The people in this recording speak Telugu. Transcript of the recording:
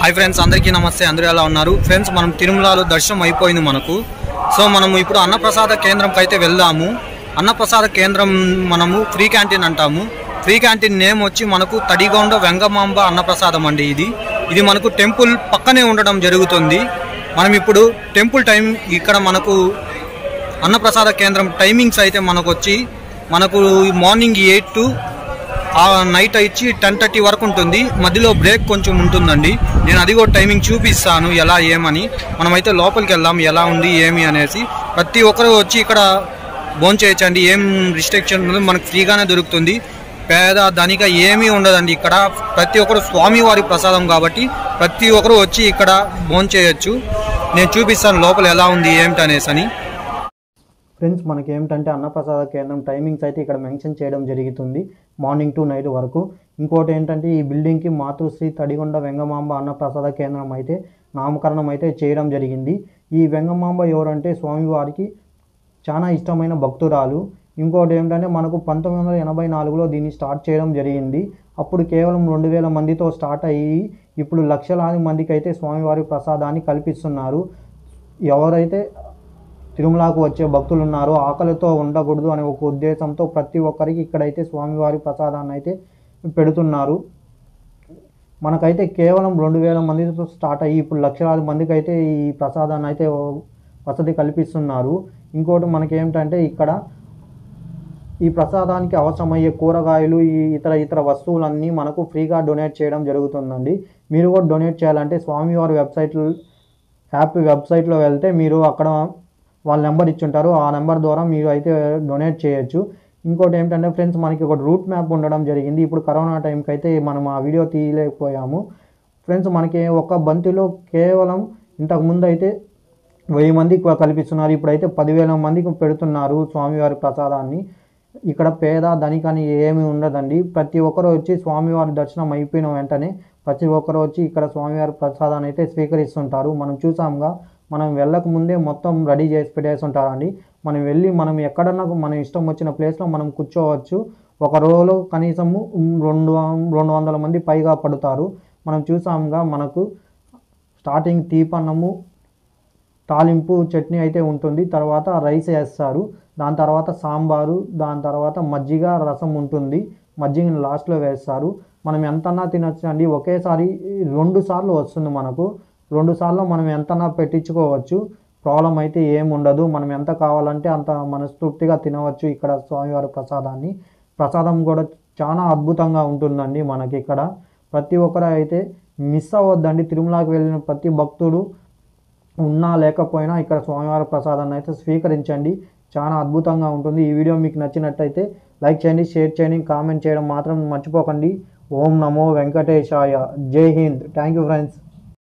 హాయ్ ఫ్రెండ్స్ అందరికీ నమస్తే. అందరూ ఎలా ఉన్నారు? ఫ్రెండ్స్ మనం తిరుమలలో దర్శనం అయిపోయింది మనకు. సో మనం ఇప్పుడు అన్నప్రసాద కేంద్రంకి అయితే వెళ్దాము. అన్నప్రసాద కేంద్రం మనము ఫ్రీ క్యాంటీన్ అంటాము. ఫ్రీ క్యాంటీన్ నేమ్ వచ్చి మనకు తడిగొండ వెంగమాంబ అన్నప్రసాదం అండి ఇది. ఇది మనకు టెంపుల్ పక్కనే ఉండడం జరుగుతుంది. మనం ఇప్పుడు టెంపుల్ టైం ఇక్కడ మనకు అన్నప్రసాద కేంద్రం టైమింగ్స్ అయితే మనకు వచ్చి మనకు మార్నింగ్ ఎయిట్ టు ఆ నైట్ ఇచ్చి టెన్ థర్టీ వరకు ఉంటుంది. మధ్యలో బ్రేక్ కొంచెం ఉంటుందండి. నేను అది కూడా టైమింగ్ చూపిస్తాను ఎలా ఏమని. మనమైతే లోపలికి వెళ్దాం ఎలా ఉంది ఏమి అనేసి. ప్రతి ఒక్కరు వచ్చి ఇక్కడ భోంచేయచ్చండి. ఏం రిస్ట్రిక్షన్ ఉండదు మనకు ఫ్రీగానే దొరుకుతుంది. పేద ధనిక ఏమీ ఉండదండి ఇక్కడ. ప్రతి ఒక్కరు స్వామివారి ప్రసాదం కాబట్టి ప్రతి ఒక్కరు వచ్చి ఇక్కడ భోంచేయచ్చు. నేను చూపిస్తాను లోపల ఎలా ఉంది ఏమిటి అనేసి అని. ఫ్రెండ్స్ మనకి ఏమిటంటే అన్నప్రసాద కేంద్రం టైమింగ్స్ అయితే ఇక్కడ మెన్షన్ చేయడం జరుగుతుంది మార్నింగ్ టు నైట్ వరకు. ఇంకోటి ఏంటంటే ఈ బిల్డింగ్కి మాతృశ్రీ తడిగొండ వెంగమాంబ అన్నప్రసాద కేంద్రం అయితే నామకరణం అయితే చేయడం జరిగింది. ఈ వెంగమాంబ ఎవరంటే స్వామివారికి చాలా ఇష్టమైన భక్తురాలు. ఇంకోటి ఏంటంటే మనకు పంతొమ్మిది వందల ఎనభై నాలుగులో దీన్ని స్టార్ట్ చేయడం జరిగింది. అప్పుడు కేవలం రెండు వేల మందితో స్టార్ట్ అయ్యి ఇప్పుడు లక్షలాది మందికి అయితే స్వామివారి ప్రసాదాన్ని కల్పిస్తున్నారు. ఎవరైతే తిరుమలకు వచ్చే భక్తులు ఉన్నారు. ఆకలితో ఉండకూడదు అనే ఒక ఉద్దేశంతో ప్రతి ఒక్కరికి ఇక్కడైతే స్వామివారి ప్రసాదాన్ని అయితే పెడుతున్నారు. మనకైతే కేవలం రెండు వేల మందితో స్టార్ట్ అయ్యి ఇప్పుడు లక్షలాది మందికి అయితే ఈ ప్రసాదాన్ని అయితే వసతి కల్పిస్తున్నారు. ఇంకోటి మనకేమిటంటే ఇక్కడ ఈ ప్రసాదానికి అవసరమయ్యే కూరగాయలు ఈ ఇతర ఇతర వస్తువులన్నీ మనకు ఫ్రీగా డొనేట్ చేయడం జరుగుతుందండి. మీరు కూడా డొనేట్ చేయాలంటే స్వామివారి వెబ్సైట్ యాప్ వెబ్సైట్లో వెళ్తే మీరు అక్కడ వాళ్ళ నెంబర్ ఇచ్చుంటారు. ఆ నెంబర్ ద్వారా మీరు అయితే డొనేట్ చేయొచ్చు. ఇంకోటి ఏంటంటే ఫ్రెండ్స్ మనకి ఒక రూట్ మ్యాప్ ఉండడం జరిగింది. ఇప్పుడు కరోనా టైంకి అయితే మనం ఆ వీడియో తీయలేకపోయాము. ఫ్రెండ్స్ మనకి ఒక బంతిలో కేవలం ఇంతకుముందు అయితే వెయ్యి మందికి కల్పిస్తున్నారు. ఇప్పుడైతే పదివేల మందికి పెడుతున్నారు స్వామివారి ప్రసాదాన్ని. ఇక్కడ పేద ధనికని ఏమీ ఉండదండి. ప్రతి ఒక్కరు వచ్చి స్వామివారి దర్శనం అయిపోయిన వెంటనే ప్రతి ఒక్కరు వచ్చి ఇక్కడ స్వామివారి ప్రసాదాన్ని అయితే స్వీకరిస్తుంటారు. మనం చూసాంగా మనం వెళ్ళక ముందే మొత్తం రెడీ చేసి పెట్టేసి ఉంటారండి. మనం వెళ్ళి మనం ఎక్కడన్నా మన ఇష్టం వచ్చిన ప్లేస్లో మనం కూర్చోవచ్చు. ఒక రోజులో కనీసము రెండు రెండు వందల మంది పైగా పడుతారు. మనం చూసాముగా మనకు స్టార్టింగ్ తీపన్నము తాలింపు చట్నీ అయితే ఉంటుంది. తర్వాత రైస్ వేస్తారు. దాని తర్వాత సాంబారు దాని తర్వాత మజ్జిగ రసం ఉంటుంది. మజ్జిగని లాస్ట్లో వేస్తారు. మనం ఎంతన్నా తినొచ్చు అండి ఒకేసారి రెండు సార్లు వస్తుంది మనకు. రెండు సార్లు మనం ఎంతనా పెట్టించుకోవచ్చు. ప్రాబ్లం అయితే ఏముండదు. మనం ఎంత కావాలంటే అంత మనస్తృప్తిగా తినవచ్చు ఇక్కడ స్వామివారి ప్రసాదాన్ని. ప్రసాదం కూడా చాలా అద్భుతంగా ఉంటుందండి మనకి ఇక్కడ. ప్రతి ఒక్కరు అయితే మిస్ అవ్వద్దండి. తిరుమలకి వెళ్ళిన ప్రతి భక్తుడు ఉన్నా లేకపోయినా ఇక్కడ స్వామివారి ప్రసాదాన్ని అయితే స్వీకరించండి. చాలా అద్భుతంగా ఉంటుంది. ఈ వీడియో మీకు నచ్చినట్టయితే లైక్ చేయండి షేర్ చేయండి కామెంట్ చేయడం మాత్రం మర్చిపోకండి. ఓం నమో వెంకటేశాయ. జై హింద్. Thank you friends.